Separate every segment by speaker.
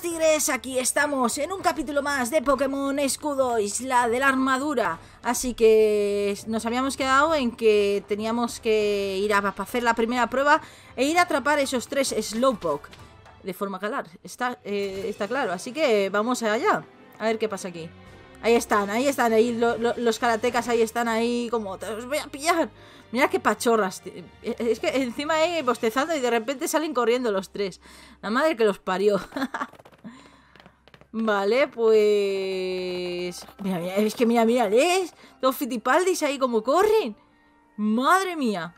Speaker 1: Tigres, aquí estamos en un capítulo más de Pokémon Escudo Isla de la Armadura. Así que nos habíamos quedado en que teníamos que ir a hacer la primera prueba E ir a atrapar esos tres Slowpoke. De forma calar, está, eh, está claro. Así que vamos allá, a ver qué pasa aquí. Ahí están, ahí están, ahí los karatecas ahí están ahí como te los voy a pillar Mira qué pachorras. Es que encima ahí bostezando y de repente salen corriendo los tres. La madre que los parió. vale, pues... Mira, mira, es que mira, mira, ¿ves? Los fitipaldis ahí como corren. Madre mía.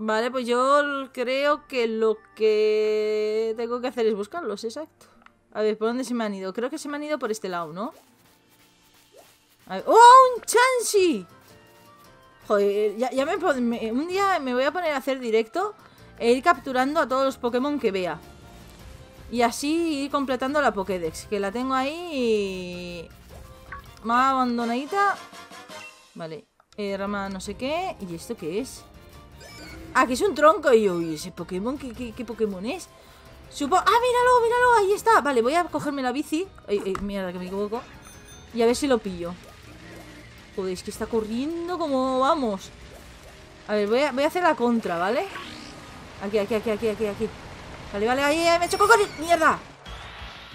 Speaker 1: Vale, pues yo creo que lo que tengo que hacer es buscarlos, exacto. A ver, ¿por dónde se me han ido? Creo que se me han ido por este lado, ¿no? ¡Oh, un Chansey! Joder, ya, me, Un día me voy a poner a hacer directo e ir capturando a todos los Pokémon que vea. Y así ir completando la Pokédex, que la tengo ahí más abandonadita. Vale, eh, rama no sé qué. ¿Y esto qué es? Ah, que es un tronco. Y ¿y ese Pokémon? ¿Qué, Pokémon es? Supo ¡Ah, míralo, míralo! Ahí está. Vale, voy a cogerme la bici. Mierda, que me equivoco. Y a ver si lo pillo. Joder, es que está corriendo como vamos. A ver, voy a, voy a hacer la contra, ¿vale? Aquí, aquí, aquí, aquí, aquí, aquí. Vale, vale, ahí, me choco con... ¡Mierda!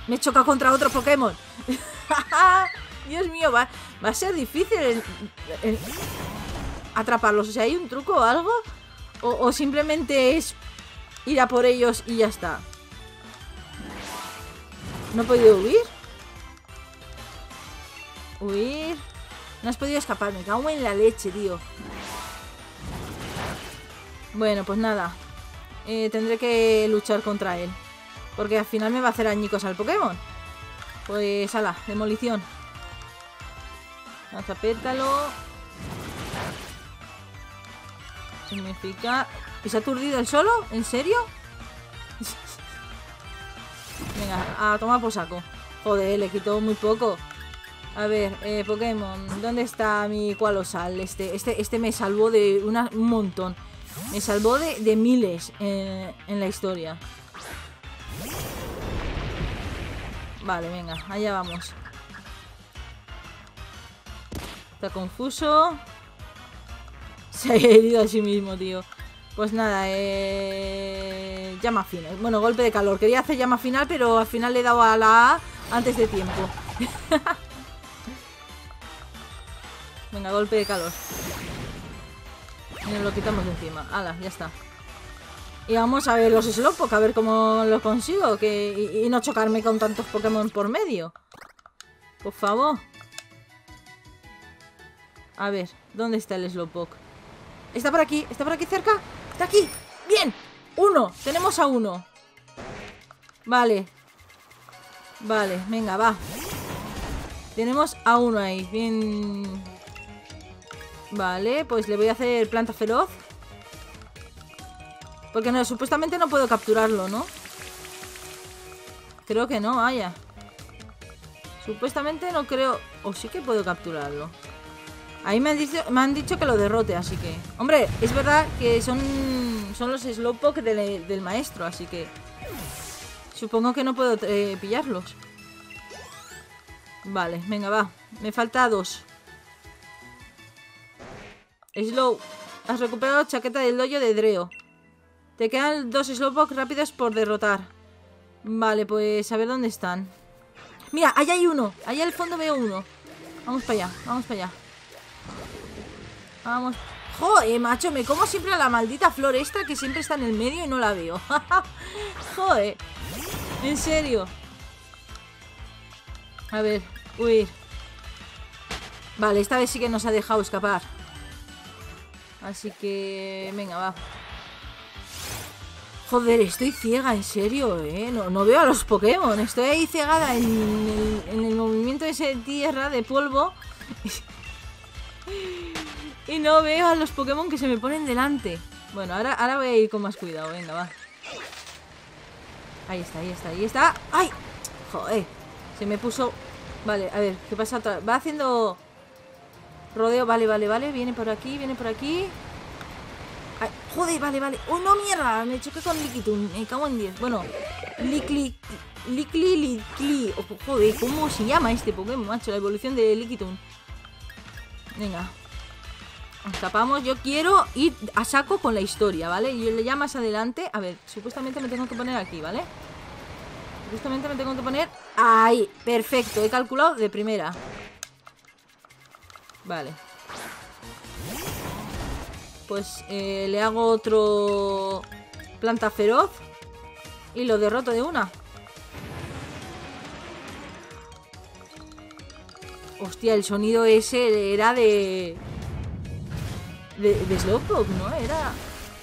Speaker 1: Me choca contra otro Pokémon. Dios mío, va, va a ser difícil atraparlos. O sea, ¿hay un truco o algo? O simplemente es ir a por ellos y ya está. ¿No he podido huir? Huir... No has podido escapar, me cago en la leche, tío. Bueno, pues nada. Eh, tendré que luchar contra él. Porque al final me va a hacer añicos al Pokémon. Pues, ala, demolición. Lanzapétalo. Significa... ¿Y se ha aturdido el solo? ¿En serio? Venga, a tomar por saco. Joder, le quitó muy poco. A ver, eh, Pokémon, ¿dónde está mi Qualosal? Este, este, este me salvó de un montón. Me salvó de, miles en, la historia. Vale, venga, allá vamos. Está confuso. Se ha herido a sí mismo, tío. Pues nada, eh... llama final. Bueno, golpe de calor. Quería hacer llama final, pero al final le he dado a la A antes de tiempo. Venga, golpe de calor. Y nos lo quitamos de encima. Hala, ya está. Y vamos a ver los Slowpoke, a ver cómo lo consigo. Que, y, no chocarme con tantos Pokémon por medio. Por favor. A ver, ¿dónde está el Slowpoke? Está por aquí, está por aquí cerca. Está aquí. Bien. Uno. Tenemos a uno. Vale. Vale, venga, va. Tenemos a uno ahí. Bien Vale, pues le voy a hacer planta feroz. Porque no, supuestamente no puedo capturarlo, ¿no? Creo que no, vaya. Supuestamente no creo... O sí que puedo capturarlo. Ahí me han, dicho, me han dicho que lo derrote, así que... Hombre, es verdad que son, son los Slowpoke del, del maestro, así que... Supongo que no puedo eh, pillarlos. Vale, venga, va. Me falta dos. Slow, has recuperado chaqueta del dojo de Dreo. Te quedan dos Slowpoke rápidos por derrotar. Vale, pues a ver dónde están. Mira, allá hay uno. Allá al fondo veo uno. Vamos para allá, vamos para allá. Vamos. Joder, macho, me como siempre a la maldita flor esta que siempre está en el medio y no la veo. Joder. En serio. A ver, huir. Vale, esta vez sí que nos ha dejado escapar. Así que... Venga, va. Joder, estoy ciega, en serio, ¿eh? No, veo a los Pokémon. Estoy ahí cegada en el, movimiento de esa tierra, de polvo. y no veo a los Pokémon que se me ponen delante. Bueno, ahora, ahora voy a ir con más cuidado. Venga, va. Ahí está, ahí está, ahí está. ¡Ay! Joder. Se me puso... Vale, a ver, ¿qué pasa? Va haciendo Rodeo, vale, vale, vale. Viene por aquí, viene por aquí. joder, vale, vale. ¡Oh, no, mierda! Me choqué con Liquitun. Me cago en 10. Bueno, Likli Likli. Oh, joder, ¿cómo se llama este Pokémon, macho? La evolución de Lickitung. Venga. Escapamos. Yo quiero ir a saco con la historia, ¿vale? Y ya más adelante... A ver, supuestamente me tengo que poner aquí, ¿vale? Supuestamente me tengo que poner... Ahí, perfecto. He calculado de primera. Vale. Pues eh, le hago otro... Planta feroz. Y lo derroto de una. Hostia, el sonido ese era de... De, de ¿no? Era...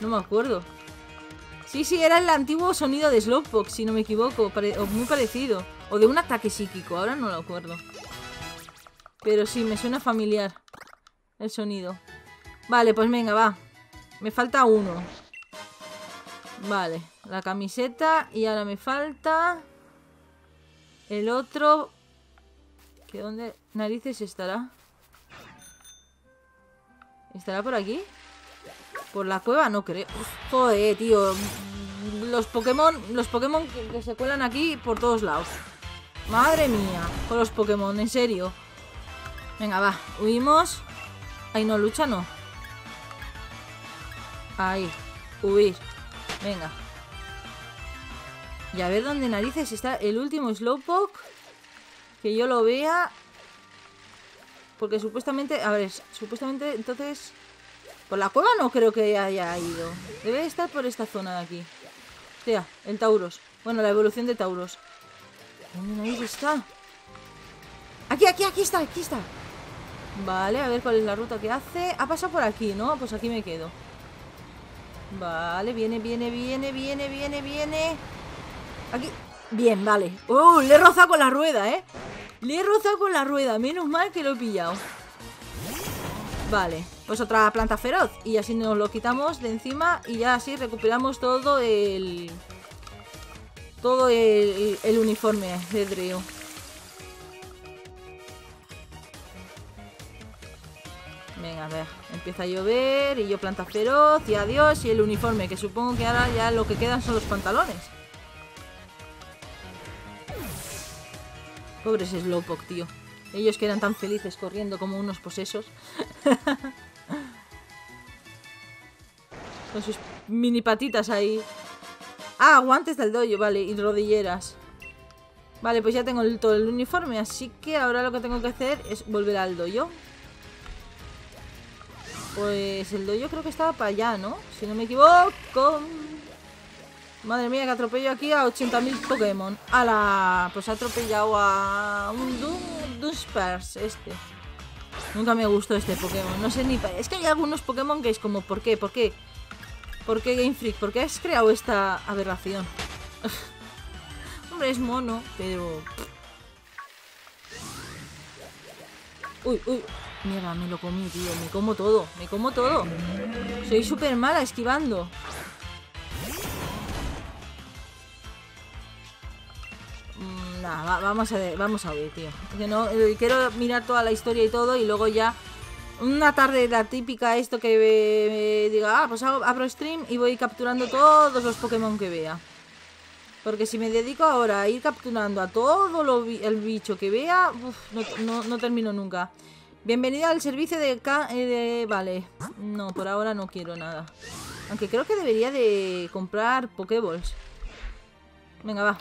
Speaker 1: No me acuerdo. Sí, sí, era el antiguo sonido de Slowpoke, si no me equivoco. o muy parecido. O de un ataque psíquico, ahora no lo acuerdo. Pero sí, me suena familiar el sonido. Vale, pues venga, va. Me falta uno. Vale, la camiseta. Y ahora me falta... El otro... ¿Que dónde narices estará? ¿Estará por aquí? Por la cueva no creo. Joder, tío. Los Pokémon, los Pokémon que, se cuelan aquí por todos lados. Madre mía. Con los Pokémon, en serio. Venga, va. Huimos. Ahí no lucha, no. Ahí. Huir. Venga. Y a ver dónde narices está el último Slowpoke. Que yo lo vea. Porque supuestamente... A ver, supuestamente entonces... Por la cueva no creo que haya ido. Debe estar por esta zona de aquí. sea, el Tauros. Bueno, la evolución de Tauros. ¿Dónde está? Aquí, aquí, aquí está, aquí está. Vale, a ver cuál es la ruta que hace. Ha pasado por aquí, ¿no? Pues aquí me quedo. Vale, viene, viene, viene, viene, viene, viene. Aquí. Bien, vale. ¡Oh! Le he rozado con la rueda, ¿eh? Le he rozado con la rueda. Menos mal que lo he pillado. Vale. Pues otra planta feroz. Y así nos lo quitamos de encima. Y ya así recuperamos todo el... Todo el, el uniforme de Dreo. Venga, a ver. Empieza a llover y yo planta feroz y adiós. Y el uniforme, que supongo que ahora ya lo que quedan son los pantalones. Pobres Slowpoke, tío. Ellos que eran tan felices corriendo como unos posesos. Con sus mini patitas ahí. Ah, guantes del dojo, vale. Y rodilleras. Vale, pues ya tengo todo el uniforme. Así que ahora lo que tengo que hacer es volver al dojo. Pues el dojo creo que estaba para allá, ¿no? Si no me equivoco. Madre mía, que atropello aquí a 80.000 Pokémon. ¡Hala! Pues ha atropellado a un Dunsparce, este. Nunca me gustó este Pokémon. No sé ni... Es que hay algunos Pokémon que es como, ¿por qué? ¿Por qué? ¿Por qué Game Freak? ¿Por qué has creado esta aberración? Hombre, es mono, pero... Uy, uy. Mierda, me lo comí, tío. Me como todo. Me como todo. Soy súper mala esquivando. Mm, nada, vamos a vamos a ver, tío. Que no, eh, quiero mirar toda la historia y todo y luego ya una tarde la típica esto que diga, ah, pues abro stream y voy capturando todos los Pokémon que vea. Porque si me dedico ahora a ir capturando a todo lo, el bicho que vea, no, no termino nunca. Bienvenida al servicio de, eh, de... Vale. No, por ahora no quiero nada. Aunque creo que debería de comprar Pokéballs. Venga, va.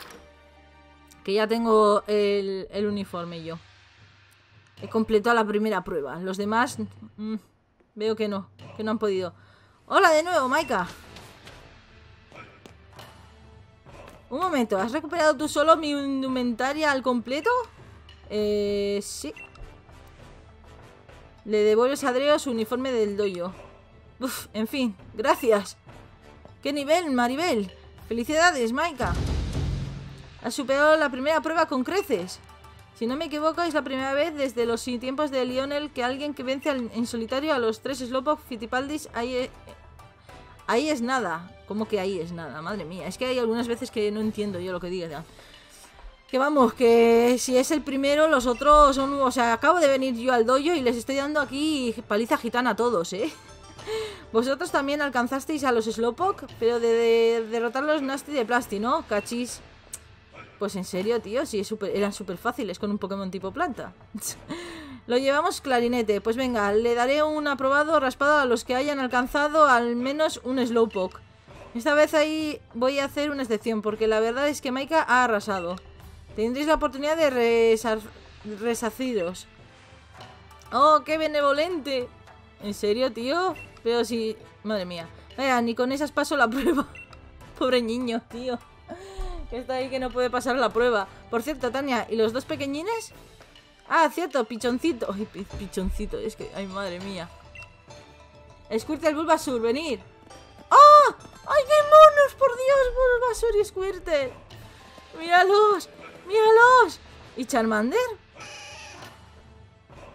Speaker 1: Que ya tengo el, el uniforme yo. He completado la primera prueba. Los demás... Mm, veo que no. Que no han podido. Hola de nuevo, Maika. Un momento. ¿Has recuperado tú solo mi indumentaria al completo? Eh... Sí. Le devuelves a Adreo su uniforme del doyo. Uf, en fin, gracias. ¿Qué nivel, Maribel? Felicidades, Maika. Has superado la primera prueba con creces. Si no me equivoco, es la primera vez desde los tiempos de Lionel que alguien que vence en solitario a los tres Slowpoke Fittipaldis ahí, e, ahí es nada. ¿Cómo que ahí es nada? Madre mía. Es que hay algunas veces que no entiendo yo lo que diga. Que vamos, que si es el primero, los otros son... O sea, acabo de venir yo al dojo y les estoy dando aquí paliza gitana a todos, ¿eh? Vosotros también alcanzasteis a los Slowpoke, pero de, derrotar los Nasty de Plasti, ¿no? Cachis. Pues en serio, tío, sí, eran súper fáciles con un Pokémon tipo planta. Lo llevamos clarinete. Pues venga, le daré un aprobado raspado a los que hayan alcanzado al menos un Slowpoke. Esta vez ahí voy a hacer una excepción, porque la verdad es que Maika ha arrasado. Tendréis la oportunidad de resaciros. ¡Oh, qué benevolente! ¿En serio, tío? Pero si... Madre mía. Vaya, ni con esas paso la prueba. Pobre niño, tío. Que está ahí que no puede pasar la prueba. Por cierto, Tania, ¿y los dos pequeñines? Ah, cierto, pichoncito. Ay, pichoncito, es que... Ay, madre mía. Squirtle, Bulbasur, venir. ¡Ah! ¡Ay, qué monos! ¡Por Dios, Bulbasur y Squirtle! ¡Míralos! ¡Míralos! ¿Y Charmander?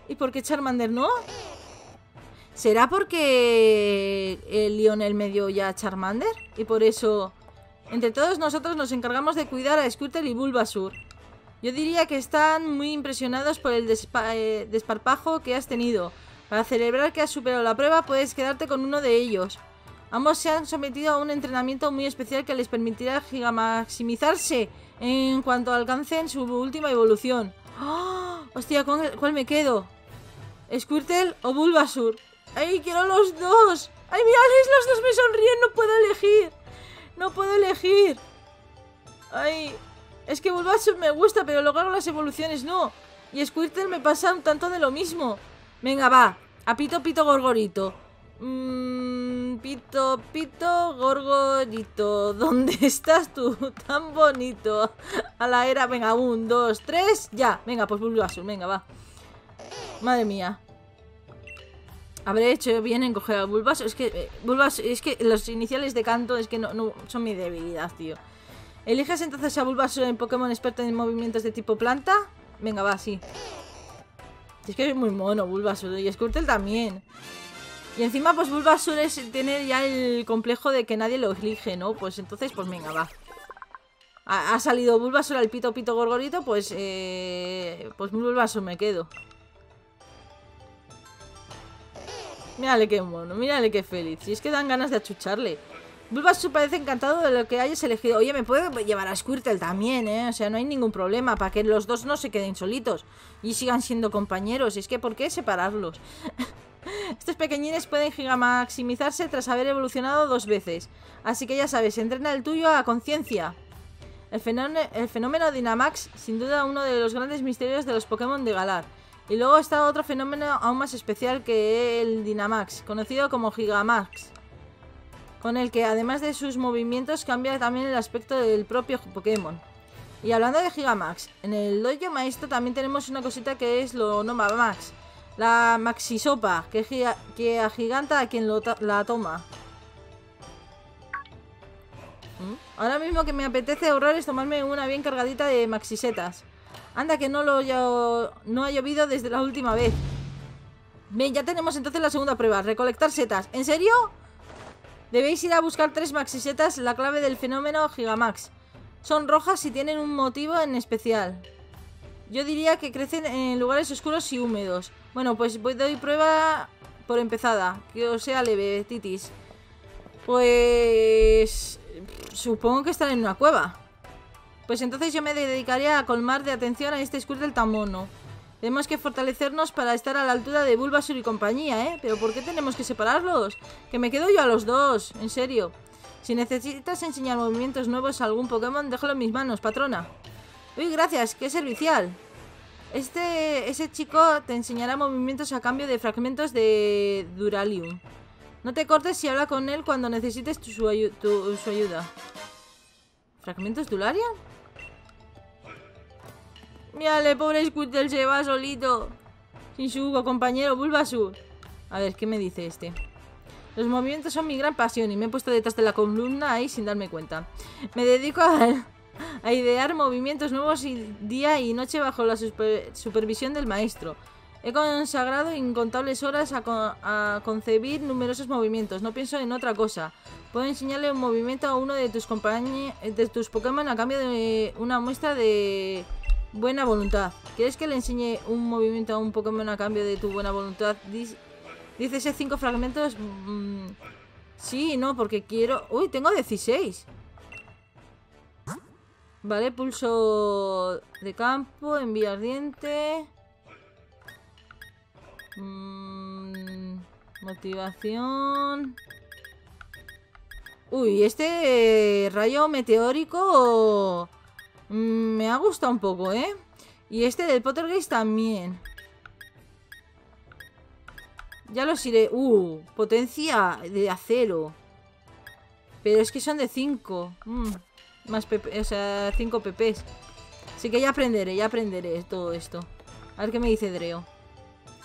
Speaker 1: ¿Y por qué Charmander no? ¿Será porque el Lionel me dio ya Charmander? Y por eso... Entre todos nosotros nos encargamos de cuidar a Squirtle y Bulbasur. Yo diría que están muy impresionados por el eh, desparpajo que has tenido. Para celebrar que has superado la prueba, puedes quedarte con uno de ellos. Ambos se han sometido a un entrenamiento muy especial que les permitirá gigamaximizarse en cuanto alcancen su última evolución. ¡Oh! Hostia, ¿cuál me quedo? ¿Squirtle o Bulbasur? ¡Ay, quiero los dos! ¡Ay, mirad, los dos me sonríen! ¡No puedo elegir! ¡No puedo elegir! ¡Ay! Es que Bulbasaur me gusta, pero luego las evoluciones no. Y Squirtle me pasa un tanto de lo mismo. Venga, va. A pito, pito, gorgorito. Mmm, pito, pito, gorgorito. ¿Dónde estás tú? Tan bonito. A la era. Venga, un, dos, tres. Ya. Venga, pues Bulbasaur. Venga, va. Madre mía. Habré hecho bien en coger a Bulbasaur. Es que, eh, es que los iniciales de canto es que no, no son mi debilidad, tío. ¿Eliges entonces a Bulbasaur en Pokémon experto en movimientos de tipo planta? Venga, va, sí. Es que es muy mono Bulbasaur y Squirtle también. Y encima, pues Bulbasaur es tener ya el complejo de que nadie lo elige, ¿no? Pues entonces, pues venga, va. Ha, salido Bulbasaur al pito pito gorgorito, pues eh, pues Bulbasaur me quedo. Mírale qué mono, mírale qué feliz. Si es que dan ganas de achucharle. Bulbasaur parece encantado de lo que hayas elegido. Oye, me puedo llevar a Squirtle también, ¿eh? O sea, no hay ningún problema para que los dos no se queden solitos y sigan siendo compañeros. Es que, ¿por qué separarlos? Estos pequeñines pueden gigamaximizarse tras haber evolucionado dos veces. Así que ya sabes, entrena el tuyo a conciencia. El, fenómeno Dynamax, sin duda uno de los grandes misterios de los Pokémon de Galar. Y luego está otro fenómeno aún más especial que el Dynamax, conocido como Gigamax, con el que además de sus movimientos cambia también el aspecto del propio Pokémon. Y hablando de Gigamax, en el dojo maestro también tenemos una cosita que es lo Max, la Maxisopa, que, que agiganta a quien la toma. ¿Mm? Ahora mismo que me apetece ahorrar es tomarme una bien cargadita de maxisetas. Anda, que no lo no ha llovido desde la última vez. Bien, ya tenemos entonces la segunda prueba. Recolectar setas. ¿En serio? Debéis ir a buscar tres maxisetas, la clave del fenómeno Gigamax. Son rojas y tienen un motivo en especial. Yo diría que crecen en lugares oscuros y húmedos. Bueno, pues voy, doy prueba por empezada. Que os sea leve, titis. Pues... Supongo que están en una cueva. Pues entonces yo me dedicaría a colmar de atención a este Squirtle tan mono. Tenemos que fortalecernos para estar a la altura de Bulbasaur y compañía, ¿eh? ¿Pero por qué tenemos que separarlos? Que me quedo yo a los dos, en serio. Si necesitas enseñar movimientos nuevos a algún Pokémon, déjalo en mis manos, patrona. Uy, gracias, qué servicial. Este, ese chico te enseñará movimientos a cambio de fragmentos de Duralium. No te cortes si habla con él cuando necesites su, ayuda. ¿Fragmentos Duralium? Mírale, pobre Squirtle se va solito. Sin su compañero Bulbasur. A ver, ¿qué me dice este? Los movimientos son mi gran pasión y me he puesto detrás de la columna ahí sin darme cuenta. Me dedico a, idear movimientos nuevos día y noche bajo la supervisión del maestro. He consagrado incontables horas a, a, concebir numerosos movimientos. No pienso en otra cosa. Puedo enseñarle un movimiento a uno de tus, de tus Pokémon a cambio de una muestra de Buena voluntad. ¿Quieres que le enseñe un movimiento a un Pokémon a cambio de tu buena voluntad? Dice, ese cinco fragmentos... Mm, sí, no, porque quiero... Uy, tengo 16. Vale, pulso de campo, envía ardiente. Mm, motivación. Uy, este rayo meteórico me ha gustado un poco, ¿eh? Y este del Pottergeist también. Ya los iré. Uh, potencia de acero. Pero es que son de 5. Mm, más PP, o sea, 5 PPs. Así que ya aprenderé, ya aprenderé todo esto. A ver qué me dice Dreo.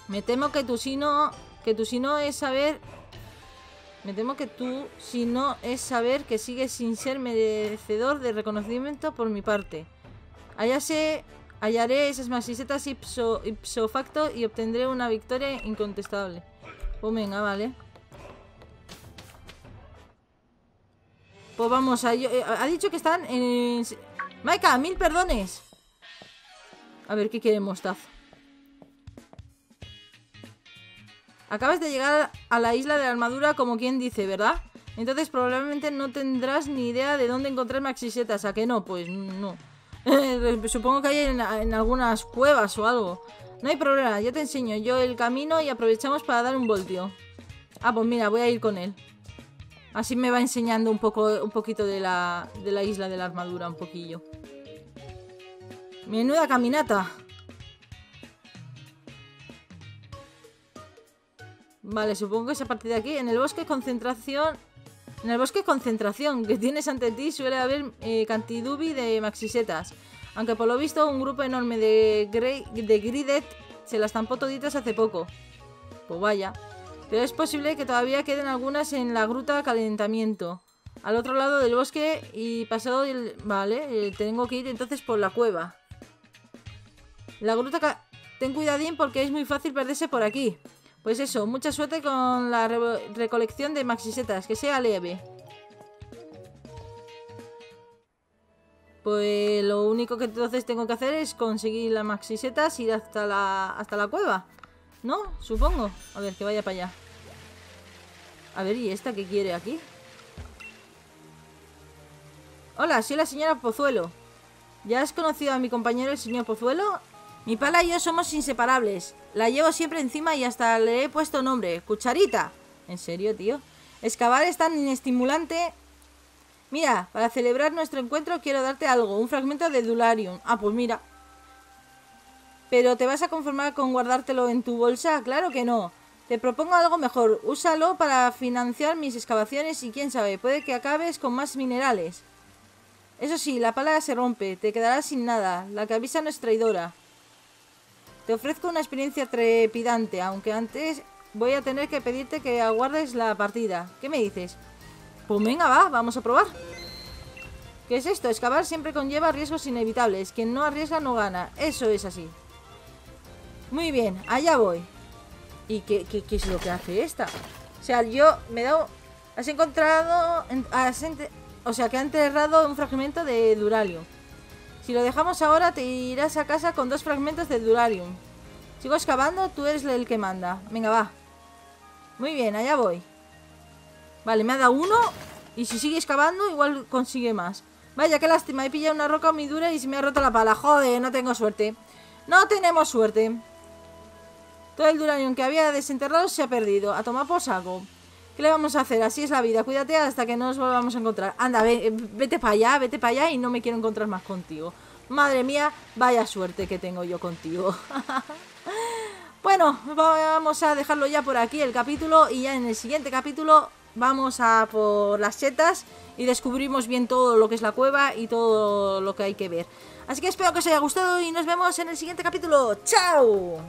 Speaker 1: Me temo que tu sino. Que tu sino es saber. Me temo que tú, si no, es saber que sigues sin ser merecedor de reconocimiento por mi parte. Allá se hallaré esas masisetas ipso, ipso facto y obtendré una victoria incontestable. Pues venga, vale. Pues vamos, a, eh, ha dicho que están en... Maika, mil perdones. A ver, ¿qué quiere Mostazo? Acabas de llegar a la isla de la armadura como quien dice, ¿verdad? Entonces probablemente no tendrás ni idea de dónde encontrar maxisetas. ¿A qué no? Pues no. Supongo que hay en, algunas cuevas o algo. No hay problema, yo te enseño yo el camino y aprovechamos para dar un voltio. Ah, pues mira, voy a ir con él. Así me va enseñando un poco, un poquito de la, de la isla de la armadura, un poquillo. Menuda caminata. Vale, supongo que es a partir de aquí. En el bosque concentración... En el bosque concentración que tienes ante ti suele haber eh, cantidubi de maxisetas. Aunque por lo visto un grupo enorme de, de Gridet se las estampó toditas hace poco. Pues vaya. Pero es posible que todavía queden algunas en la gruta calentamiento. Al otro lado del bosque y pasado el... Vale, eh, tengo que ir entonces por la cueva. La gruta... Ten cuidadín porque es muy fácil perderse por aquí. Pues eso, mucha suerte con la recolección de maxisetas, que sea leve. Pues lo único que entonces tengo que hacer es conseguir las maxisetas y ir hasta la, hasta la cueva. ¿No? Supongo. A ver, que vaya para allá. A ver, ¿y esta qué quiere aquí? Hola, soy la señora Pozuelo. ¿Ya has conocido a mi compañero el señor Pozuelo? Mi pala y yo somos inseparables. La llevo siempre encima y hasta le he puesto nombre. Cucharita. ¿En serio, tío? Excavar es tan estimulante. Mira, para celebrar nuestro encuentro quiero darte algo. Un fragmento de Dularium. Ah, pues mira. ¿Pero te vas a conformar con guardártelo en tu bolsa? Claro que no. Te propongo algo mejor. Úsalo para financiar mis excavaciones y quién sabe, puede que acabes con más minerales. Eso sí, la pala se rompe. Te quedarás sin nada. La que avisa no es traidora. Te ofrezco una experiencia trepidante, aunque antes voy a tener que pedirte que aguardes la partida. ¿Qué me dices? Pues venga, va, vamos a probar. ¿Qué es esto? Excavar siempre conlleva riesgos inevitables. Quien no arriesga no gana. Eso es así. Muy bien, allá voy. ¿Y qué, es lo que hace esta? O sea, yo me he dado... Has encontrado... o sea, que ha enterrado un fragmento de Duralio. Si lo dejamos ahora, te irás a casa con dos fragmentos de Durarium. Sigo excavando, tú eres el que manda. Venga, va. Muy bien, allá voy. Vale, me ha dado uno. Y si sigue excavando, igual consigue más. Vaya, qué lástima. He pillado una roca muy dura y se me ha roto la pala. Joder, no tengo suerte. No tenemos suerte. Todo el Durarium que había desenterrado se ha perdido. A tomar por. ¿Qué le vamos a hacer? Así es la vida. Cuídate hasta que nos volvamos a encontrar. Anda, vete para allá, vete para allá y no me quiero encontrar más contigo. Madre mía, vaya suerte que tengo yo contigo. bueno, vamos a dejarlo ya por aquí el capítulo y ya en el siguiente capítulo vamos a por las setas y descubrimos bien todo lo que es la cueva y todo lo que hay que ver. Así que espero que os haya gustado y nos vemos en el siguiente capítulo. ¡Chao!